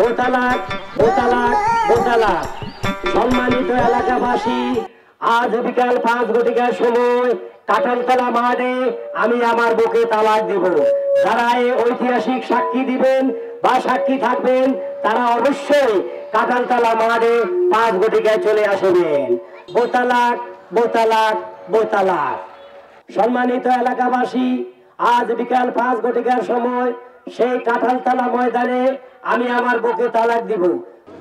বোতালাক বোতালাক বোতালাক সম্মানিত এলাকাবাসী, আজ বিকাল পাঁচ ঘটিকার সময় কাঁঠালতলা মাঠে আমি আমার বুকে তালাক দেব। যারা এই ঐতিহাসিক সাক্ষী দিবেন বা সাক্ষী থাকবেন, তারা অবশ্যই কাঁঠালতলা মাঠে পাঁচ ঘটিকায় চলে আসবেন। বোতালাক বোতালাক বোতালাক সম্মানিত এলাকাবাসী, আজ বিকাল পাঁচ ঘটিকার সময় সেই কাঁঠালতলা ময়দানে আমি আমার বুকে তালাক দিব।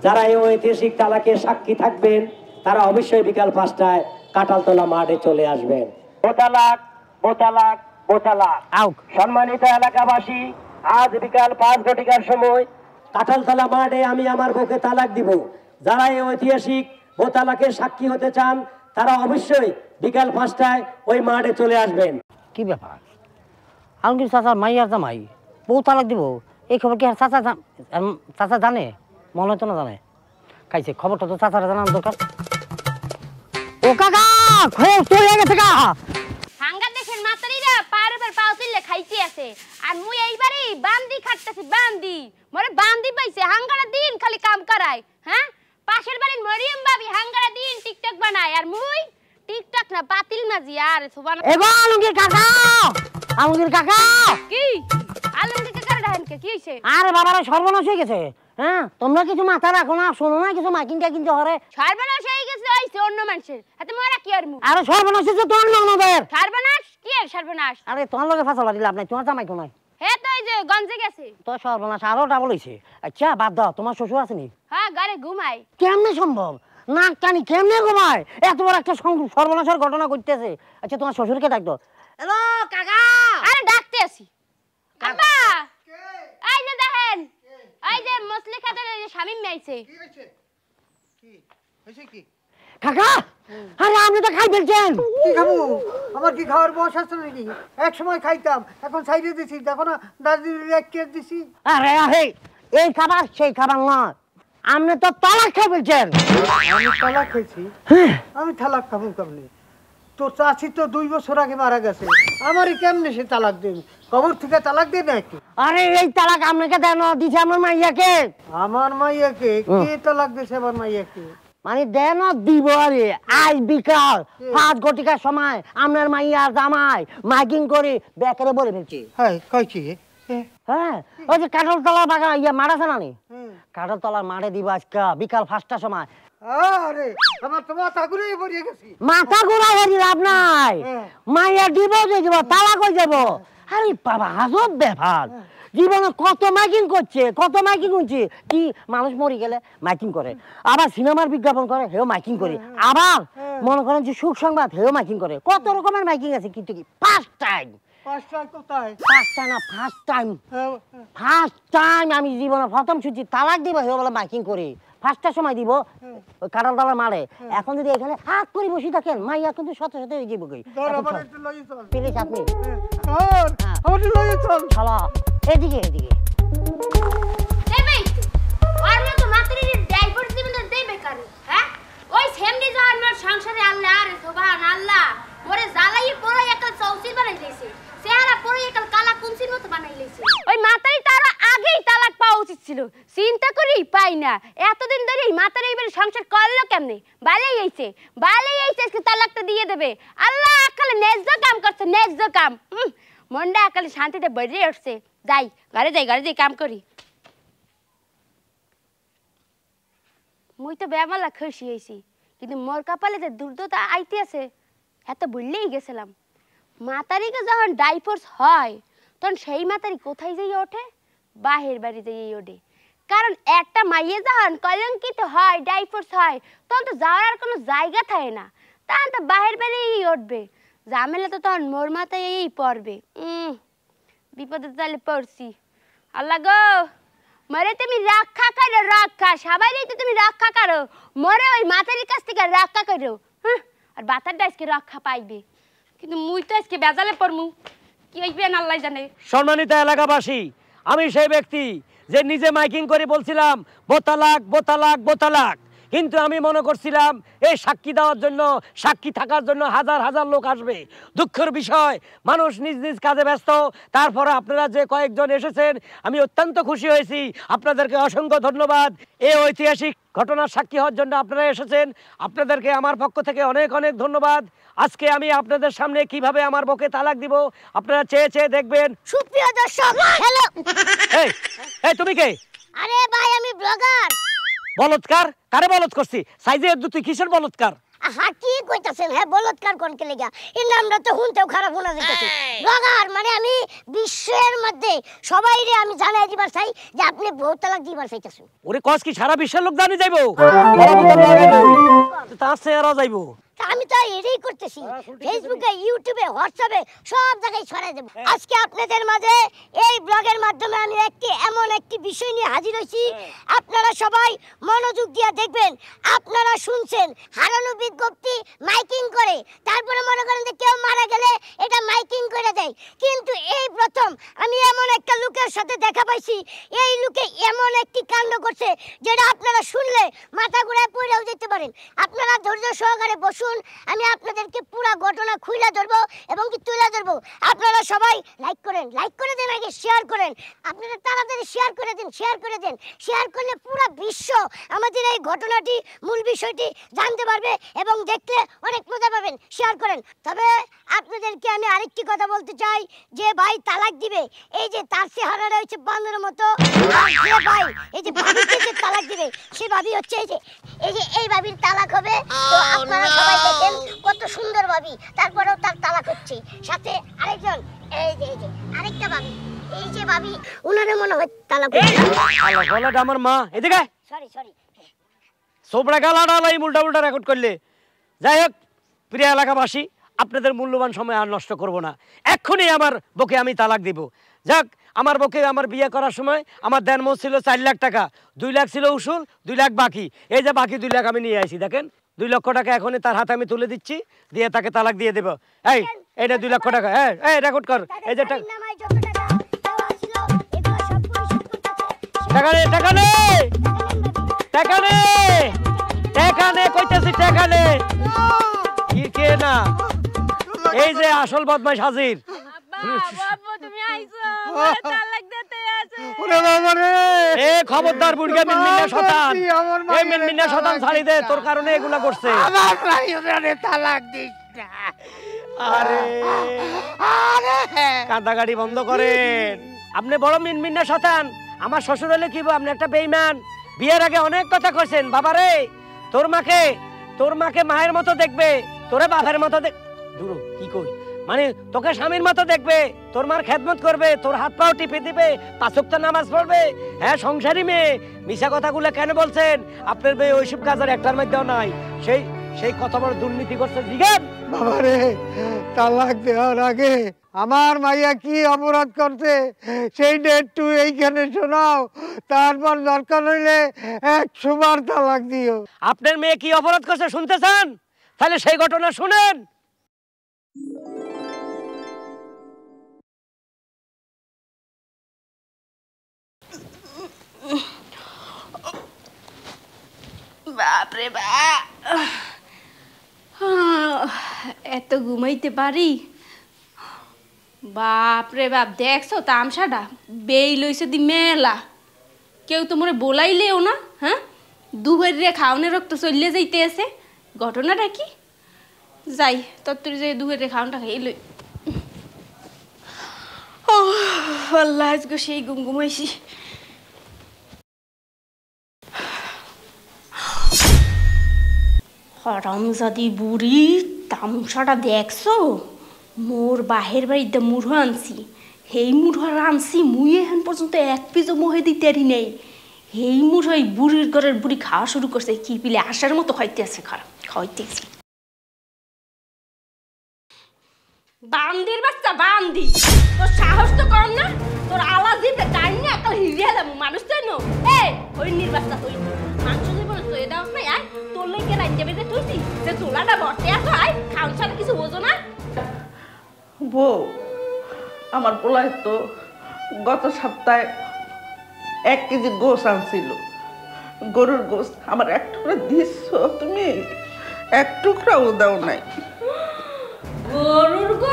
যারা এই ঐতিহাসিক তালাকে সাক্ষী থাকবেন তারা অবশ্যই বিকাল পাঁচটায় কাঁঠালতলা মাঠে চলে আসবেন। বোতালাক বোতালাক বোতালাক সম্মানিত এলাকাবাসী আজ বিকাল পাঁচ ঘটিকার সময় কাঁঠালতলা মাঠে আমি আমার বুকে তালাক দিব। যারা এই ঐতিহাসিক বোতালাকের সাক্ষী হতে চান তারা অবশ্যই বিকাল পাঁচটায় ওই মাঠে চলে আসবেন। কি ব্যাপার? আলমগীর চাচা মাই আর জামাই? বউ তালাক দিব। এই খবর কি আর চাচা চাচা জানে? মনে হয় তো না জানে খাইছে খবরটা তো চাচারা জানার দরকার। ও কাকা খোঁজ হয়ে গেছে কা হাঙ্গা দেশের মাতারিরা উপর পাও তুললে খাইতে আছে আর মুই এইবারই বান্দি খাটতেছি বান্দি। মরে বান্দি পাইছে হাঙ্গারা দিন খালি কাম করায় হ্যাঁ? পাশের বাড়ির মরিয়ম ভাবি হাঙ্গারা দিন টিকটক বানায় আর মুই টিকটক না পাতিল মাজি আর সোবান এগো আলমগীর কাকা! আলমগীর কাকা! কি? কে করে কি হইছে? আরে বাবারা সর্বনাশ হয়ে গেছে। হ্যাঁ তোমরা কিছু মাথা রাখো না শোনো না কিছু মাইকিং টাইকিং হরে সর্বনাশ হয়ে গেছে হইছে অন্য মানুষের। হাতে মরা কি আর আরে সর্বনাশ হয়েছে তোমার ননদের সর্বনাশ? কি আর সর্বনাশ? আরে তোমার লগে ফাঁসা বাড়ি লাভ নাই তোমার জামাই কোনায়? হে তো এই যে গঞ্জে গেছে। তো সর্বনাশ আরও ডাবল হয়েছে আচ্ছা বাদ দাও তোমার শ্বশুর আসেনি হ্যাঁ ঘুমাই কেমনে সম্ভব? নাক টানি কেমনে ঘুমায়? এত বড় একটা সর্বনাশের ঘটনা করতেছে আচ্ছা তোমার শ্বশুরকে ডাকতো হ্যালো কাকা! আরে ডাকতে আসি। দেখেন এই যে মসলে খাতে শামিম মেয়েছে। কি হয়েছে? কি? হয়েছে কি? কাকা! আরে আপনি তো খাই ফেলছেন কি খাব? আমার কি খাওয়ার বয়স আছে নাকি? এক সময় খাইতাম এখন সাইডে দিছি দেখো না দার্জিলিং এক দিছি। আরে আরে এই খাবার সেই খাবার নয়। আপনি তো তালাক খাই ফেলছেন আমি তালাক খাইছি। হ্যাঁ, আমি তালাক খাব কেমনি? তোর চাষি তো দুই বছর আগে মারা গেছে। আমারই কেমনে সে তালাক দেবে? কবর থেকে তালাক দেবে নাকি? আরে এই তালাক আপনাকে দেন দিছে আমার মাইয়াকে। আমার মাইয়াকে? কে তালাক দিছে আমার মাইয়াকে? মানে দেন দিব আরে। আজ বিকাল পাঁচ ঘটিকার সময় আপনার মাইয়া জামাই মাইকিং করে বেকারে বলে ফেলছে। হ্যাঁ কয় কি? হ্যাঁ ওই যে কাঠল তলার বাগান ইয়ে মাঠ আছে না নি? হুম। কাঠল তলার মাঠে দিব আজকে বিকাল পাঁচটার সময়। আরে আমার তো মাথা ঘুরে পড়িয়ে গেছি। মাথা ঘোরা হয়ে লাভ নাই। হ্যাঁ। মাইয়া দিব যে যাব? হয়ে আরে বাবা ব্যাপার। জীবনে কত মাইকিং করছে কত মাইকিং হচ্ছে কি মানুষ মরে গেলে মাইকিং করে। আবার সিনেমার বিজ্ঞাপন করে হেও মাইকিং করে। আবার মনে করেন যে সুখ সংবাদ হেও মাইকিং করে। কত রকমের মাইকিং আছে কিন্তু কি? ফার্স্ট টাইম ফার্স্ট টাইম হ্যাঁ, আমি জীবনে প্রথম ছুটি তালাক দিব হেও বলে মাইকিং করি। ফার্স্টটার সময় দিব ওই কাটাল মারে। এখন যদি এখানে হাত করে বসে থাকেন মাইয়া কিন্তু শত শত হয়ে যাব কই? ধর আমার একটু লইয়ে চল। প্লিজ আপনি। চল। চলো এদিকে এদিকে। কেমনে বালেই আইছে। বালেই আইছে, আজকে তালাকটা দিয়ে দেবে। আল্লাহ আকালে ন্যায্য কাম করছে, ন্যায্য কাম। মনটা আকালে শান্তিতে বেরিয়ে উঠছে। যাই, ঘরে যাই ঘরে যাই, কাম করি। মুই তো বেমালা খুশি হয়েছি কিন্তু মোর কপালে যে দুর্দতা আইতে আছে, এত বললেই গেছিলাম। মাতারিকে যখন ডাইভোর্স হয়, তখন সেই মাতারি কোথায় যেয়ে ওঠে? বাহের বাড়ি যেয়ে ওঠে। কারণ একটা মাইয়ে যখন কলঙ্কিত হয় ডাইভোর্স হয়, তখন তো যাওয়ার আর কোনো জায়গা থাকে না। তখন তো বাহের বাড়িই উঠবে। ঝামেলা তো তখন মোর মাথায় এই পড়বে। বিপদে তাহলে পড়ছি। আল্লাহ গো, মরে তুমি রক্ষা করো, রক্ষা। সবাইরই তো তুমি রক্ষা করো। মরে ওই মাথারির কাছ থেকে রক্ষা করো। হ্যাঁ আর বাতারটা আজকে রক্ষা পাইবে। কিন্তু মুই তো আজকে বেজালে পড়মু। কি হইবে আল্লাহ জানে। সম্মানিত এলাকাবাসী, আমি সেই ব্যক্তি যে নিজে মাইকিং করে বলছিলাম বোতালাক বোতালাক বোতালাক কিন্তু আমি মনে করছিলাম, এই সাক্ষী দেওয়ার জন্য, সাক্ষী থাকার জন্য হাজার হাজার লোক আসবে। দুঃখের বিষয়, মানুষ নিজ নিজ কাজে ব্যস্ত। তারপরে আপনারা যে কয়েকজন এসেছেন, আমি অত্যন্ত খুশি হয়েছি। আপনাদেরকে অসংখ্য ধন্যবাদ। এই ঐতিহাসিক ঘটনার সাক্ষী হওয়ার জন্য আপনারা এসেছেন। আপনাদেরকে আমার পক্ষ থেকে অনেক অনেক ধন্যবাদ। আজকে আমি আপনাদের সামনে কীভাবে আমার বকে তালাক দিব? আপনারা চেয়ে চেয়ে দেখবেন। সুপ্রিয় দর্শক হ্যালো এই এই তুমি কে? আরে ভাই আমি ব্লগার। বলৎকার? কারে বলৎ করছি? সাইজে তুই কিসের বলৎকার? আহা কি কইতাছেন হ্যাঁ বলৎকার কোন কে লেগা? এই নামটা তো শুনতেও খারাপ শোনা যাইতেছে ব্লগার মানে আমি বিশ্বের মধ্যে সবাইরে আমি জানাই দিবার চাই যে আপনি বহু তালাক দিবার চাইতেছেন। ওরে কস কি সারা বিশ্বের লোক জানি যাইবো? লাগাইবো। তার চেহারা যাইবো তা আমি তো এটাই করতেছি। ফেসবুকে ইউটিউবে হোয়াটসঅ্যাপে সব জায়গায় ছড়াই দেবো। আজকে আপনাদের মাঝে এই ব্লগের মাধ্যমে আমি একটি এমন একটি বিষয় নিয়ে হাজির হয়েছি। আপনারা সবাই মনোযোগ দিয়ে দেখবেন। আপনারা শুনছেন হারানো বিজ্ঞপ্তি মাইকিং করে। তারপরে মনে করেন যে কেউ মারা গেলে এটা মাইকিং করে দেয়। কিন্তু এই প্রথম আমি এমন একটা লোকের সাথে দেখা পাইছি। এই লোকে এমন একটি কাণ্ড করছে যেটা আপনারা শুনলে মাথা ঘুরায় পড়েও যেতে পারেন। আপনারা ধৈর্য সহকারে বসুন। আমি আপনাদেরকে পুরো ঘটনা খুলে ধরবো এবং কি তুলে ধরবো। আপনারা সবাই লাইক করেন লাইক করে দেন আগে শেয়ার করেন। আপনারা তাড়াতাড়ি শেয়ার করে দিন শেয়ার করে দেন। শেয়ার করলে পুরো বিশ্ব আমাদের এই ঘটনাটি মূল বিষয়টি জানতে পারবে এবং দেখতে অনেক মজা পাবেন। শেয়ার করেন। তবে আপনাদেরকে আমি আরেকটি কথা বলতে চাই যে ভাই তালাক দিবে। এই যে তার চেহারাটা হচ্ছে বান্দরের মতো যে ভাই এই যে ভাবিকে যে তালাক দিবে সে ভাবি হচ্ছে এই যে এই যে এই ভাবির তালাক হবে। তো আপনারা সবাই দেখেন কত সুন্দর ভাবি। তারপরেও তার তালাক হচ্ছে। সাথে আরেকজন এই যে এই যে আরেকটা ভাবি। এই যে ভাবি উনারে মনে হয় তালাক আমার মা। এদিকে সরি সরি সোবড়া গালাটা লাই উল্টা উল্টা রেকর্ড করলে। যাই হোক প্রিয় এলাকাবাসী আপনাদের মূল্যবান সময় আর নষ্ট করব না। এক্ষুনি আমার বকে আমি তালাক দিব। যাক আমার বকে আমার বিয়ে করার সময় আমার দেন মোট ছিল চার লাখ টাকা। দুই লাখ ছিল উসুল দুই লাখ বাকি। এই যে বাকি দুই লাখ আমি নিয়ে আসি দেখেন? দুই লক্ষ টাকা এখনই তার হাতে আমি তুলে দিচ্ছি দিয়ে তাকে তালাক দিয়ে দেবো। এই এইটা দুই লক্ষ টাকা। হ্যাঁ এই রেকর্ড কর। এই যে টাকা নামায় যত টাকা দেওয়া ছিল এগুলো সব পরিশোধ করতেছে টাকা নে টাকা নে! টাকা নে! টাকা নে কইতেছি টাকা নে। কি কে না? এই যে আসল বদমাইশ হাজির। খবরদার বুড়িয়া মিনমিনা শতান এই মিনমিনা শতান ছাড়ি দে তোর কারণে এগুলা করছে। আমার তালাক দিস আরে। বন্ধ করেন। আপনি বড় মিনমিনা শতান আমার শ্বশুর হলে কি আপনি একটা বেইমান। বিয়ের আগে অনেক কথা কইছেন। বাবা রে তোর মাকে তোর মাকে মায়ের মতো দেখবে। তোরে বাপের মতো দেখ দূর কি কই? মানে তোকে স্বামীর মতো দেখবে তোর মার খেদমত করবে তোর হাত পাও টিপে দিবে পাঁচক্ত নামাজ পড়বে। হ্যাঁ সংসারী মেয়ে মিশা কথাগুলো কেন বলছেন? আপনার মেয়ে ওইসব কাজের একটার মধ্যেও নাই। সেই সেই কত বড় দুর্নীতি করছে জিজ্ঞেস। বাবা রে তালাক দেওয়ার আগে আমার মাইয়া কি অপরাধ করছে? সেইটা একটু এইখানে শোনাও তারপর দরকার হইলে একশো বার তালাক দিও। আপনার মেয়ে কি অপরাধ করছে শুনতে চান? তাহলে সেই ঘটনা শুনেন। বাপরে বাপ এত ঘুমাইতে পারি? বাপরে বাপ, দেখছ তামসাটা? বেই লইছে দি মেলা। কেউ তো মনে বলাইলেও না হ্যাঁ? দুহের রে খাওনে রক্ত চললে যাইতে আছে ঘটনাটা কি? যাই তত্তরি যাই দুহের রে খাওনটা খাই লই। আল্লাহ, আজকে সেই ঘুম ঘুমাইছি হরমজাদি বুড়ি, তামসাটা আনছি। হেই মুড়ো আনছি, মুই এখন পর্যন্ত এক পিসও মোহে দিতে পারি নেই। হেই মুড়ো বুড়ির ঘরের বুড়ি খাওয়া শুরু করছে, কি পিলে আসার মতো খাইতে আছে খারাপ খাইতেছি বান্দির বাচ্চা বান্দি। তোর সাহস তো কম না? তোর আওয়াজ দিতে টাইম না একটা হিরিয়া দেবো মানুষ তো নো এ ওই নির্বাচটা তুই। মাংস দিব না তুই দাও না আয়। তোর লইকে রাজ্যে বেঁধে তুইছি যে চুলাটা বর্তে আসো আয়। খাউন ছাড়া কিছু বোঝো না। বউ আমার পোলায় তো গত সপ্তাহে এক কেজি গোস আনছিল। গরুর গোস্ত আমার এক টুকরা দিচ্ছ তুমি? এক টুকরাও দাও নাই। গরুর খাওয়া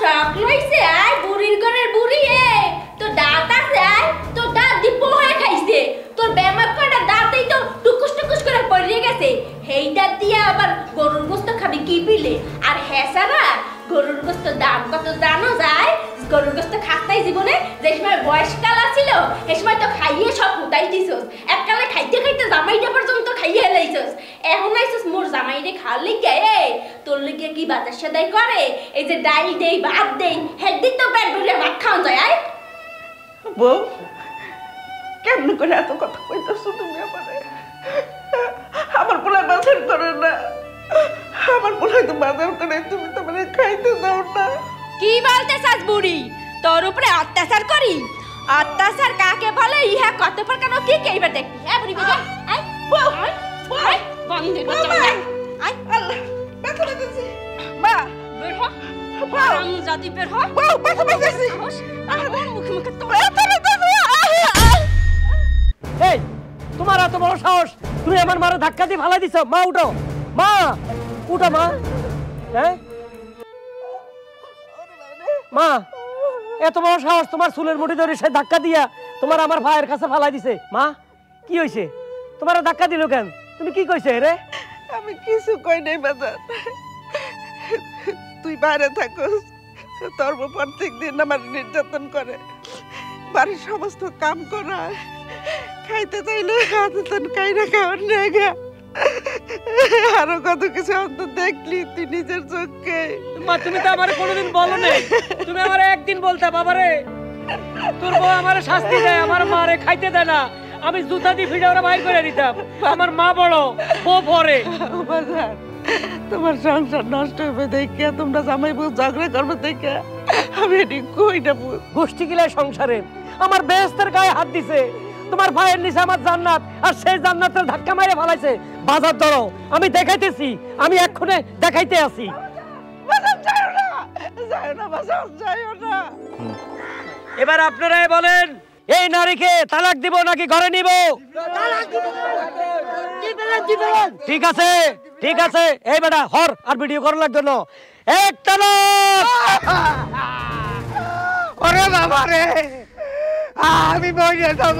শখ লইছে আয় বুড়ির ঘরের বুড়ি এ। তো দাঁত আছে আয় তো দাঁত দি হয়ে খাইছে। তোর ব্যামার কটা দাঁতেই তো টুকুস টুকুস করে পড়ে গেছে। হেই দাঁত দিয়ে আবার গরুর গোস্ত খাবি কি পিলে? আর হেসারা গরুর গোস্ত দাম কত জানো যায়? গরুর গোস্ত খাস্তাই জীবনে, যে সময় বয়সকাল সে সময় তো খাইয়ে সব উঠাই দিছস। এককালে খাইতে খাইতে জামাইটা পর্যন্ত খাইয়ে হেলাইছস এখন আইছস মোর জামাইরে খাওয়ার লিগে এ তোর লিগে কি বাজার সদাই করে এই যে ডাল দেই ভাত দেই হেডি তো পেট ভরে ভাত খাওয়া যায় আয় বউ কেমন করে এত কথা কইতেছো তুমি আমারে? আমার পোলা বাজার করে না। আমার পোলা তো বাজার করে তুমি তো মানে খাইতে দাও না। কি বলতে চাস বুড়ি? তোর উপরে অত্যাচার করি? অত্যাচার কাকে বলে ইহা কত প্রকার কি কেইবার দেখবি হ্যাঁ বুড়ি বেটা আয় বউ আয় বন্ধের বাচ্চা আয় আল্লাহ ব্যথা লাগতেছে মা বের হ। জাতি বের হ। বউ ব্যথা লাগতেছে আমার মুখে মুখে তো ব্যথা লাগতেছে এই তোমার এত বড় সাহস তুমি আমার মারে ধাক্কা দিয়ে ফালাই দিছো। মা উঠো। মা উঠো মা। হ্যাঁ? মা এত বড় সাহস তোমার চুলের মুঠি ধরে সে ধাক্কা দিয়া তোমার আমার ভাইয়ের কাছে ফালাই দিছে। মা, কি হয়েছে তোমার ধাক্কা দিল কেন? তুমি কি কইছে রে? আমি কিছু কই নাই, বাজার। তুই বাইরে থাকস তোর প্রত্যেক দিন আমার নির্যাতন করে। বাড়ির সমস্ত কাম করা, খাইতে চাইলে হাতে কাইরা খাওয়ার নেগা আরও কত কিছু অন্ত দেখলি তুই নিজের চোখকে। মা তুমি তো আমারে কোনোদিন বলো নাই তুমি আমারে একদিন বলতে বাবারে। তোর বউ আমারে শাস্তি দেয় আমার মারে খাইতে দেয় না। আমি জুতা দিয়ে ওরা বাইর করে দিতাম। আমার মা বড় বউ পরে। তোমার সংসার নষ্ট হবে দেখে তোমরা জামাই বউ ঝগড়া করবে দেখে। আমি এটি কইটা গোষ্ঠী গিলায় সংসারে। আমার বেহেস্তের গায়ে হাত দিছে। তোমার ভাইয়ের নিচে আমার জান্নাত আর সেই জান্নাতের ধাক্কা মারে ফালাইছে। বাজার ধরো আমি দেখাইতেছি আমি এক্ষুনি দেখাইতে আছি না না। এবার আপনারাই বলেন এই নারীকে তালাক দিব নাকি ঘরে নিব? ঠিক আছে ঠিক আছে। এই বেটা হর আর ভিডিও করার লাগবে না। এক তালাক! ওরে বাবা রে আমি বইরে যাব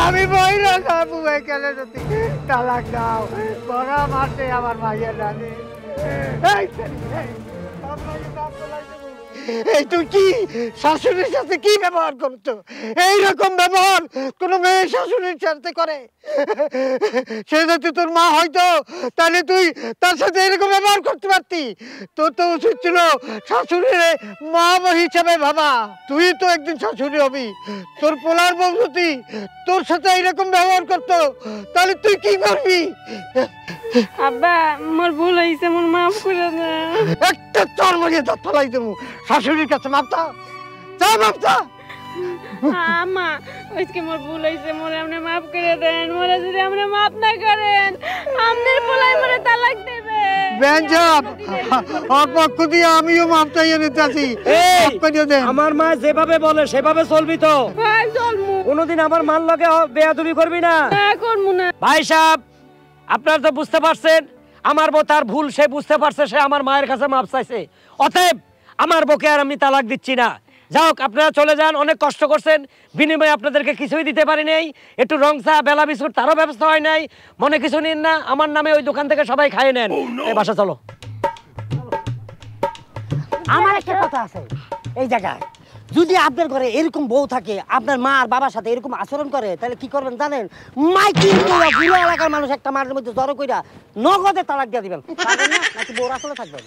আমি বইরে যাব এখানে যদি তালাক দাও। বড় মারতে আমার ভাইয়ের রানে এই। এই তুই কি? শাশুড়ির সাথে কি ব্যবহার করছ এইরকম ব্যবহার কোনো মেয়ে শাশুড়ির সাথে করে? সে যদি তোর মা হয়তো তাহলে তুই তার সাথে এরকম ব্যবহার করতে পারতি। তোর তো উচিত ছিল শাশুড়ির মা হিসাবে ভাবা। তুই তো একদিন শাশুড়ি হবি। তোর পোলার বউ যদি তোর সাথে এরকম ব্যবহার করতো তাহলে তুই কি করবি? আব্বা মোর ভুল হইছে মোর মাফ করে দে একটা চর মরিয়ে দাঁত ফেলাই দেবো। শাশুড়ির কাছে মাপতা চা মাপতা আমা আজকে মোর ভুল হইছে মোরে আপনি মাফ করে দেন মোরে যদি আপনি মাফ না করেন আমনের পোলাই মোরে তালাক দেবে। বেঞ্জাব ওর পক্ষ দিয়ে আমিও চাইয়ে মাফ দেন। আমার মা যেভাবে বলে সেভাবে চলবি তো। ভাই কোনোদিন আমার মান লগে বেয়াদবি করবি না। না করমু না। ভাই সাহেব আপনারা তো বুঝতে পারছেন আমার বউ তার ভুল সে বুঝতে পারছে সে আমার মায়ের কাছে মাপ চাইছে। অতএব আমার বউকে আর আমি তালাক দিচ্ছি না। যাই হোক আপনারা চলে যান অনেক কষ্ট করছেন। বিনিময়ে আপনাদেরকে কিছুই দিতে পারি নাই। একটু রং চা বেলা বিস্কুট তারও ব্যবস্থা হয় নাই। মনে কিছু নিন না আমার নামে ওই দোকান থেকে সবাই খাইয়ে নেন। এই বাসা চলো। আমার একটা কথা আছে। এই জায়গায় যদি আপনার ঘরে এরকম বউ থাকে আপনার মা আর বাবার সাথে এরকম আচরণ করে তাহলে কি করবেন জানেন? মাইকিং পুরো এলাকার মানুষ একটা মাঠের মধ্যে জড়ো কইরা নগদে তালাক দিয়ে দিবেন। নাকি বউর আসলে থাকবেন?